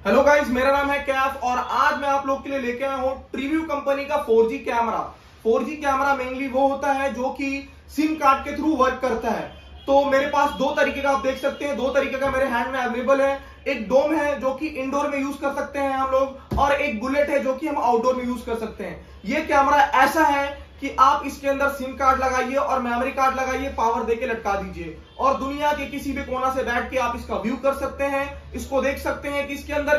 Hello guys मेरा नाम है कैफ और आज मैं आप लोग के लिए लेके आया हूँ ट्रीव्यू कंपनी का 4G camera. 4G camera mainly वो होता है जो कि सिम कार्ड के थ्रू वर्क करता है। तो मेरे पास दो तरीके का आप देख सकते हैं, दो तरीके का मेरे हैंड में अवेलेबल है। एक डोम है जो कि इंडोर में यूज़ कर सकते हैं हम लोग और एक बुलेट है जो कि हम आउटडोर में यूज़ कर सकते हैं। ये कैमरा ऐसा है कि आप इसके अंदर सिम कार्ड लगाइए और मेमोरी कार्ड लगाइए, पावर देके लटका दीजिए। और दुनिया के किसी भी कोना से बैठ के आप इसका व्यू कर सकते हैं, इसको देख सकते हैं कि इसके अंदर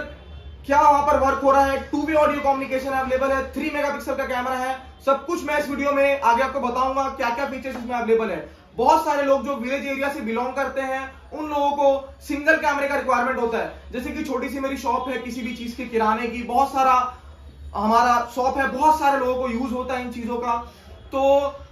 क्या वहाँ पर वर्क हो रहा है। Two way audio communication available है थ्री मेगापिक्सल का कैमरा है। सब कुछ मैं इस वीडियो में आगे आपको बताऊँगा क्या क्या फीचर्स इसमें अवेलेबल है। बहुत सारे लोग जो विलेज एरिया से बिलोंग करते हैं, उन लोगों को सिंगल कैमरे का रिक्वायरमेंट होता है। जैसे कि छोटी सी मेरी शॉप है किसी भी चीज़ के किराने की, बहुत सारा हमारा शॉप है, बहुत सारे लोगों को यूज़ होता है इन चीज़ों का। तो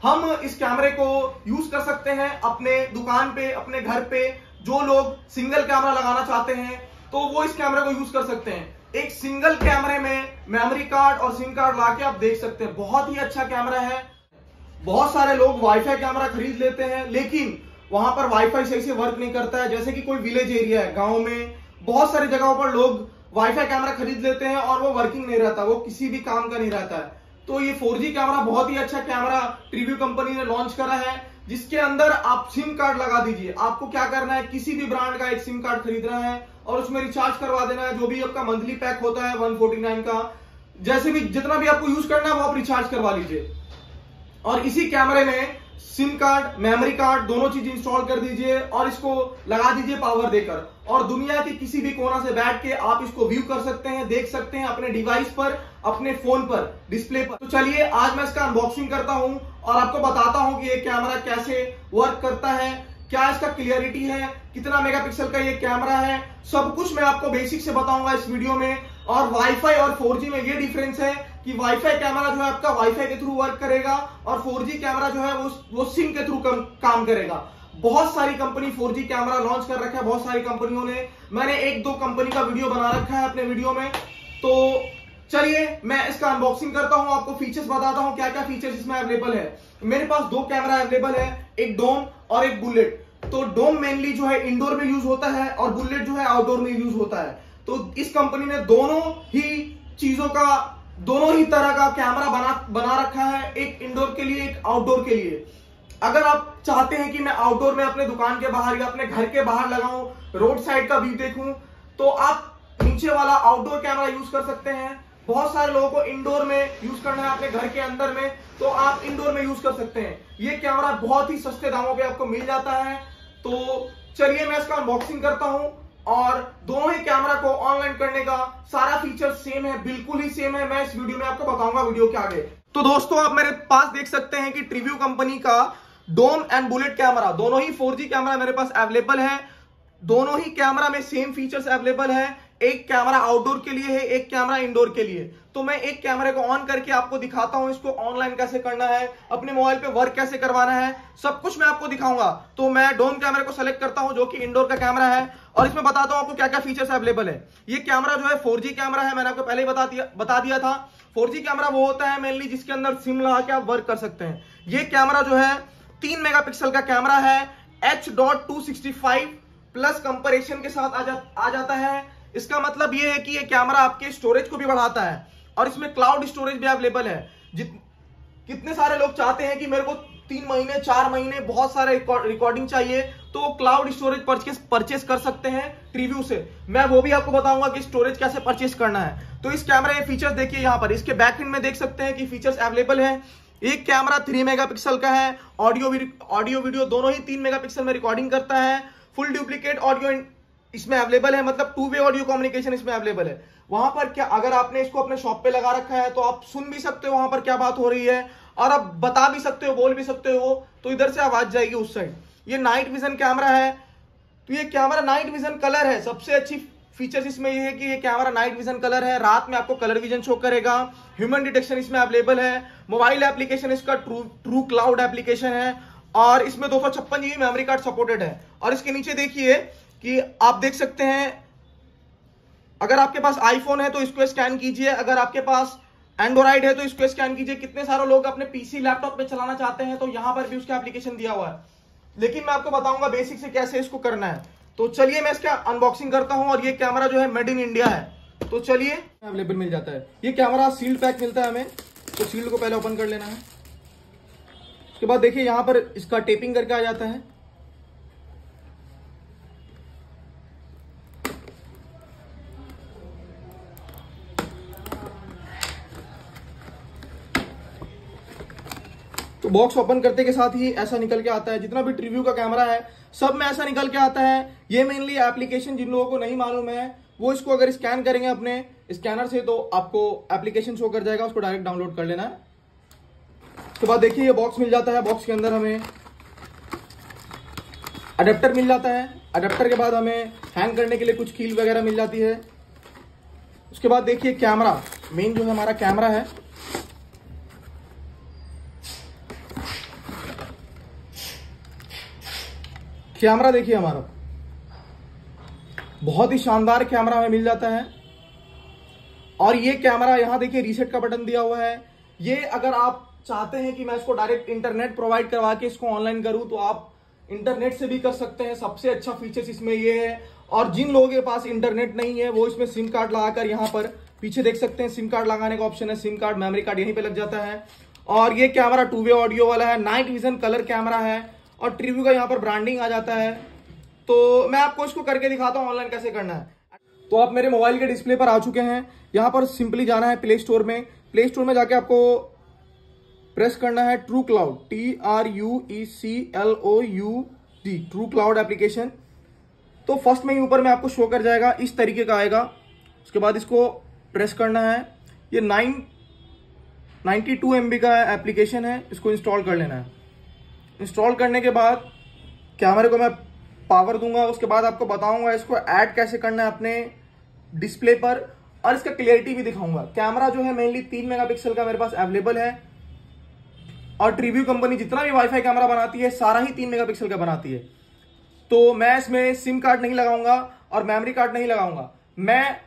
हम इस कैमरे को यूज़ कर सकते हैं अपने दुकान पे, अपने घर पे, जो लोग सिंगल कैमरा लगाना चाहते हैं तो वो इस कैमरे को यूज़ कर सकते हैं। एक सिंगल कैमरे में मेमोरी कार्ड और सिम कार्ड लाके आप देख सकते हैं। बहुत ही अच्छा कैमरा है। बहुत सारे लोग वाईफाई कैमरा खरीद लेते हैं, लेकिन वहाँ पर वाईफाई सही से वर्क नहीं करता है। जैसे कि कोई विलेज एरिया है, गाँव में, बहुत सारी जगहों पर लोग वाईफाई कैमरा खरीद लेते हैं और वो वर्किंग नहीं रहता, वो किसी भी काम का नहीं रहता है। तो ये 4G कैमरा बहुत ही अच्छा कैमरा ट्रीव्यू कंपनी ने लॉन्च करा है, जिसके अंदर आप सिम कार्ड लगा दीजिए। आपको क्या करना है, किसी भी ब्रांड का एक सिम कार्ड खरीदना है और उसमें रिचार्ज करवा देना है, जो भी आपका मंथली पैक होता है 149 का। जैसे भी, जितना भी आपको यूज़ करना है, वो आप रिचार्ज करवा लीजिए। और इसी कैमरे में सिम कार्ड, मेमोरी कार्ड, दोनों चीज़ इंस्टॉल कर दीजिए और इसको लगा दीजिए पावर देकर। और दुनिया के किसी भी कोना से बैठ के आप इसको व्यू कर सकते हैं, देख सकते हैं अपने डिवाइस पर, अपने फ़ोन पर डिस्प्ले पर। तो चलिए, आज मैं इसका अनबॉक्सिंग करता हूँ और आपको बताता हूँ कि ये कैमरा कैसे वर्क करता है, क्या इसका क्लियरिटी है कितना मेगापिक्सल का ये कैमरा है, सब कुछ मैं आपको बेसिक से बताऊँगा इस वीडियो में। और वाईफाई और 4G में ये डिफरेंस है कि वाईफाई कैमरा जो है आपका वाईफाई के थ्रू वर्क करेगा और 4G कैमरा जो है वो वो सिम के थ्रू काम करेगा। बहुत सारी कंपनी 4G कैमरा लॉन्च कर रखा है, बहुत सारी कंपनियों ने। मैंने एक दो कंपनी का वीडियो बना रखा है अपने वीडियो में। तो चलिए, मैं इसका अनबॉक्सिंग करता हूँ, आपको फीचर्स बताता हूँ क्या क्या फीचर्स इसमें अवेलेबल है। मेरे पास दो कैमरा अवेलेबल है, एक डोम और एक बुलेट तो डोम मेनली जो है इंडोर में यूज़ होता है और बुलेट जो है आउटडोर में यूज़ होता है। तो इस कंपनी ने दोनों ही चीज़ों का, दोनों ही तरह का कैमरा बना बना रखा है, एक इंडोर के लिए, एक आउटडोर के लिए। अगर आप चाहते हैं कि मैं आउटडोर में अपने दुकान के बाहर या अपने घर के बाहर लगाऊँ, रोड साइड का व्यू देखूँ तो आप नीचे वाला आउटडोर कैमरा यूज़ कर सकते हैं। बहुत सारे लोगों को इंडोर में यूज़ करना है अपने घर के अंदर में तो आप इंडोर में यूज़ कर सकते हैं। ये कैमरा बहुत ही सस्ते दामों पे आपको मिल जाता है। तो चलिए मैं इसका अनबॉक्सिंग करता हूँ और दोनों ही कैमरा को ऑनलाइन करने का सारा फीचर सेम है, बिल्कुल ही सेम है। मैं इस वीडियो में आपको बताऊँगा वीडियो के आगे। तो दोस्तों, आप मेरे पास देख सकते हैं कि ट्रिव्यू कंपनी का डोम एंड बुलेट कैमरा दोनों ही 4G कैमरा मेरे पास अवेलेबल है। दोनों ही कैमरा में सेम फीचर्स अवेलेबल है। एक कैमरा आउटडोर के लिए है एक कैमरा इंडोर के लिए। तो मैं एक कैमरे को ऑन करके आपको दिखाता हूँ इसको ऑनलाइन कैसे करना है अपने मोबाइल पे वर्क कैसे करवाना है सब कुछ मैं आपको दिखाऊँगा। तो मैं डोम कैमरे को सेलेक्ट करता हूँ जो कि इंडोर का कैमरा है और इसमें बताता हूँ आपको क्या क्या फीचर्स अवेलेबल है। ये कैमरा जो है फोर कैमरा है मैंने आपको पहले ही बता दिया बता दिया था। फोर कैमरा वो होता है मेनली जिसके अंदर सिम लगा के आप वर्क कर सकते हैं। ये कैमरा जो है तीन मेगा का कैमरा है H dot two plus compression के साथ आ, जा, आ जाता है। इसका मतलब ये है कि ये कैमरा आपके स्टोरेज को भी बढ़ाता है और इसमें क्लाउड स्टोरेज भी अवेलेबल है। जित, कितने सारे लोग चाहते हैं कि मेरे को तीन महीने, चार महीने बहुत सारे रिकॉर्डिंग चाहिए तो वो क्लाउड स्टोरेज परचेस परचेस कर सकते हैं ट्रीव्यू से। मैं वो भी आपको बताऊँगा कि स्टोरेज कैसे परचेस करना है। तो इस कैमरा ये फीचर्स देखिए यहाँ पर। इसके बैक एंड में देख सकते हैं कि फीचर्स अवेलेबल है। एक कैमरा थ्री मेगापिक्सल का है। ऑडियो ऑडियो वीडियो दोनों ही तीन मेगापिक्सल में रिकॉर्डिंग करता है। फुल डुप्लीकेट ऑडियो इसमें अवेलेबल है मतलब टू वे ऑडियो कम्युनिकेशन इसमें अवेलेबल है। वहाँ पर क्या, अगर आपने इसको अपने शॉप पे लगा रखा है तो आप सुन भी सकते हो वहाँ पर क्या बात हो रही है, और आप बता भी सकते हो, बोल भी सकते हो तो इधर से आवाज़ जाएगी उस साइड ये नाइट विजन कैमरा है तो ये कैमरा नाइट विजन कलर है। सबसे अच्छी फीचर्स इसमें ये है कि ये कैमरा नाइट विजन कलर है। रात में आपको कलर विजन शो करेगा। ह्यूमन डिटेक्शन इसमें अवेलेबल है। मोबाइल एप्लीकेशन इसका ट्रू ट्रू क्लाउड एप्लीकेशन है। और इसमें दो सौ छप्पन जीबी मेमोरी कार्ड सपोर्टेड है। और इसके नीचे देखिए कि आप देख सकते हैं, अगर आपके पास आईफोन है तो इसको स्कैन कीजिए, अगर आपके पास एंड्रॉइड है तो इसको स्कैन कीजिए। कितने सारे लोग अपने पीसी लैपटॉप पे चलाना चाहते हैं तो यहाँ पर भी उसका एप्लीकेशन दिया हुआ है। लेकिन मैं आपको बताऊँगा बेसिक से कैसे इसको करना है। तो चलिए मैं इसका अनबॉक्सिंग करता हूँ और ये कैमरा जो है मेड इन इंडिया है। तो चलिए। अवेलेबल मिल जाता है। ये कैमरा सील्ड पैक मिलता है हमें तो सील्ड को पहले ओपन कर लेना है। उसके बाद देखिए यहाँ पर इसका टेपिंग करके आ जाता है। तो बॉक्स ओपन करते के साथ ही ऐसा निकल के आता है। जितना भी ट्रिव्यू का कैमरा है, सब में ऐसा निकल के आता है। ये मेनली एप्लीकेशन जिन लोगों को नहीं मालूम है, वो इसको अगर स्कैन करेंगे अपने स्कैनर से तो आपको एप्लीकेशन शो कर जाएगा, उसको डायरेक्ट डाउनलोड कर लेना है। उसके बाद देखिए, ये बॉक्स मिल जाता है। बॉक्स के अंदर हमें अडेप्टर मिल जाता है। अडेप्टर के बाद हमें हैंग करने के लिए कुछ कील वगैरह मिल जाती है। उसके बाद देखिए कैमरा मेन जो है हमारा कैमरा है कैमरा देखिए हमारा। बहुत ही शानदार कैमरा हमें मिल जाता है। और ये कैमरा यहाँ देखिए रीसेट का बटन दिया हुआ है। ये अगर आप चाहते हैं कि मैं इसको डायरेक्ट इंटरनेट प्रोवाइड करवा के इसको ऑनलाइन करूँ तो आप इंटरनेट से भी कर सकते हैं। सबसे अच्छा फीचर्स इसमें ये है। और जिन लोगों के पास इंटरनेट नहीं है, वो इसमें सिम कार्ड लगाकर यहाँ पर पीछे देख सकते हैं। सिम कार्ड लगाने का ऑप्शन है। सिम कार्ड मेमोरी कार्ड यहीं पे लग जाता है। और ये कैमरा टू वे ऑडियो वाला है। नाइट विजन कलर कैमरा है। और ट्रिव्यू का यहाँ पर ब्रांडिंग आ जाता है। तो मैं आपको इसको करके दिखाता हूँ ऑनलाइन कैसे करना है। तो आप मेरे मोबाइल के डिस्प्ले पर आ चुके हैं। यहाँ पर सिंपली जाना है प्ले स्टोर में। प्ले स्टोर में जाके आपको प्रेस करना है true cloud T R U E C L O U D true cloud application तो फ़र्स्ट में ही ऊपर में आपको शो कर जाएगा। इस तरीके का आएगा। उसके बाद इसको प्रेस करना है। ये नाइन नाइन्टी टू एम का एप्लीकेशन है। इसको इंस्टॉल कर लेना है। इंस्टॉल करने के बाद कैमरे को मैं पावर दूँगा, उसके बाद आपको बताऊँगा इसको ऐड कैसे करना है अपने डिस्प्ले पर, और इसका क्लियरिटी भी दिखाऊँगा। कैमरा जो है मेनली तीन मेगापिक्सल का मेरे पास अवेलेबल है, और ट्रिव्यू कंपनी जितना भी वाईफाई कैमरा बनाती है, सारा ही तीन मेगापिक्सल का बनाती है। तो मैं इसमें सिम कार्ड नहीं लगाऊँगा, और मेमोरी कार्ड नहीं लगाऊँगा। मैं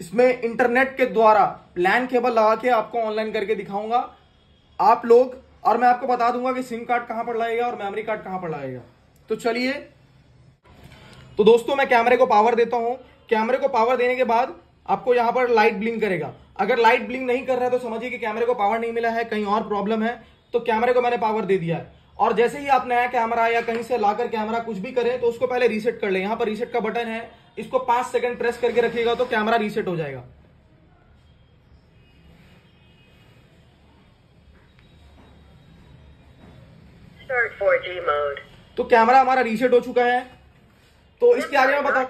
इसमें इंटरनेट के द्वारा लैंड केबल लगा के आपको ऑनलाइन करके दिखाऊँगा। आप लोग और मैं आपको बता दूँगा कि सिम कार्ड कहाँ पर लगेगा और मेमोरी कार्ड कहाँ पर लगेगा। तो चलिए तो दोस्तों मैं कैमरे को पावर देता हूँ। कैमरे को पावर देने के बाद आपको यहाँ पर लाइट ब्लिंक करेगा। अगर लाइट ब्लिंक नहीं कर रहा है तो समझिए कि कैमरे को पावर नहीं मिला है, कहीं और प्रॉब्लम है तो कैमरे को मैंने पावर दे दिया है। और जैसे ही आप नया कैमरा या कहीं से लाकर कैमरा कुछ भी करें तो उसको पहले रीसेट कर ले। यहाँ पर रीसेट का बटन है, इसको पाँच सेकंड प्रेस करके रखिएगा तो कैमरा रीसेट हो जाएगा। तो कैमरा हमारा रीसेट हो चुका है। तो इसके आगे मैं बता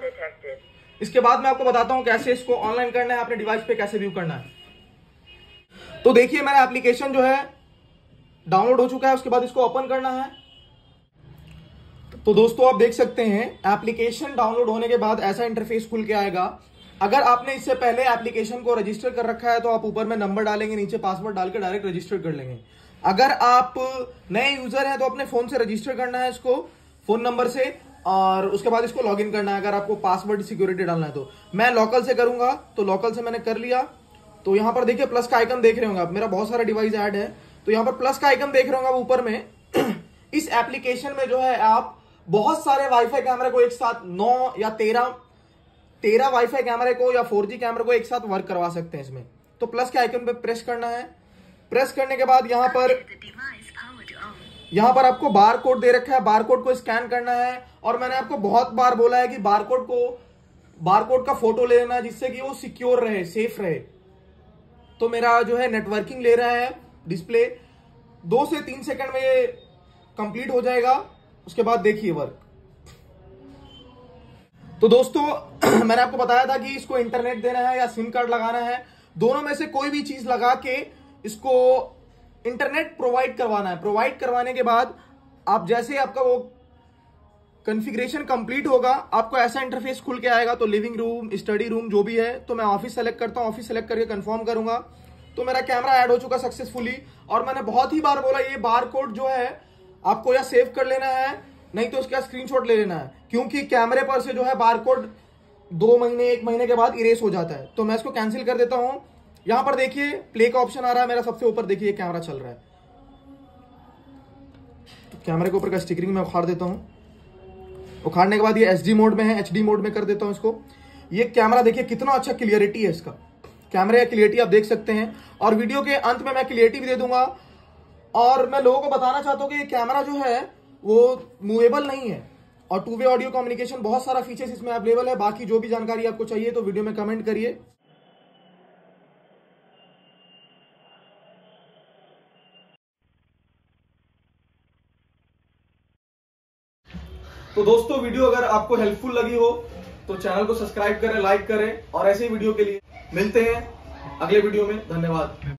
इसके बाद मैं आपको बताता हूँ कैसे इसको ऑनलाइन करना है अपने डिवाइस पे कैसे व्यू करना है। तो देखिए मेरा एप्लीकेशन जो है डाउनलोड हो चुका है उसके बाद इसको ओपन करना है। तो दोस्तों आप देख सकते हैं एप्लीकेशन डाउनलोड होने के बाद ऐसा इंटरफेस खुल के आएगा। अगर आपने इससे पहले एप्लीकेशन को रजिस्टर कर रखा है तो आप ऊपर में नंबर डालेंगे नीचे पासवर्ड डाल के डायरेक्ट रजिस्टर कर लेंगे। अगर आप नए यूज़र हैं तो अपने फ़ोन से रजिस्टर करना है इसको, फ़ोन नंबर से, और उसके बाद इसको लॉगिन करना है, अगर आपको पासवर्ड सिक्योरिटी डालना है तो। मैं लोकल से करूँगा तो लोकल से मैंने कर लिया। तो यहाँ पर देखिए प्लस का आइकन देख रहे होंगे आप। मेरा बहुत सारा डिवाइस ऐड है। तो यहाँ पर प्लस का आइकन देख रहे होंगे ऊपर में। इस एप्लीकेशन में जो है आप बहुत सारे वाईफाई कैमरे को एक साथ नौ या तेरह तेरह वाईफाई कैमरे को या फोर कैमरे को एक साथ वर्क करवा सकते हैं इसमें। तो प्लस के आइकन पे प्रेस करना है। प्रेस करने के बाद यहाँ पर यहाँ पर आपको बार कोड दे रखा है बार कोड को स्कैन करना है और मैंने आपको बहुत बार बोला है कि बार कोड को बार कोड का फ़ोटो ले लेना जिससे कि वो सिक्योर रहे सेफ़ रहे। तो मेरा जो है नेटवर्किंग ले रहा है डिस्प्ले। दो से तीन सेकंड में ये कंप्लीट हो जाएगा उसके बाद देखिए वर्क तो दोस्तों मैंने आपको बताया था कि इसको इंटरनेट देना है या सिम कार्ड लगाना है। दोनों में से कोई भी चीज़ लगा के इसको इंटरनेट प्रोवाइड करवाना है। प्रोवाइड करवाने के बाद आप जैसे आपका वो कॉन्फ़िगरेशन कंप्लीट होगा, आपको ऐसा इंटरफेस खुल के आएगा तो लिविंग रूम, स्टडी रूम जो भी है तो मैं ऑफ़िस सेलेक्ट करता हूँ, ऑफ़िस सेलेक्ट करके कंफर्म करूँगा। तो मेरा कैमरा ऐड हो चुका सक्सेसफुली और मैंने बहुत ही बार बोला, ये बार कोड जो है, आपको या सेव कर लेना है, नहीं तो उसका स्क्रीनशॉट ले लेना है। क्योंकि कैमरे पर से जो है बार कोड दो महीने, एक महीने के बाद इरेस हो जाता है। तो मैं इसको कैंसिल कर देता हूँ। यहाँ पर देखिए प्ले का ऑप्शन आ रहा है, मेरा सबसे ऊपर देखिए कैमरा चल रहा है। तो कैमरे के ऊपर का स्टिकरिंग मैं उखाड़ देता हूँ। उखाड़ने के बाद ये एच मोड में है एच मोड में कर देता हूँ इसको। ये कैमरा देखिए, कितना अच्छा क्लियरिटी है इसका। कैमरे का क्लियरिटी आप देख सकते हैं। और वीडियो के अंत में मैं क्लियरिटी भी दे दूँगा। और मैं लोगों को बताना चाहता हूँ कि ये कैमरा जो है, वो मूवेबल नहीं है। और टू वे ऑडियो कम्युनिकेशन बहुत सारा फीचर्स इसमें अवेलेबल है। बाकी जो भी जानकारी आपको चाहिए तो वीडियो में कमेंट करिए। तो दोस्तों, वीडियो अगर आपको हेल्पफुल लगी हो तो चैनल को सब्सक्राइब करें लाइक करें और ऐसे ही वीडियो के लिए मिलते हैं अगले वीडियो में। धन्यवाद।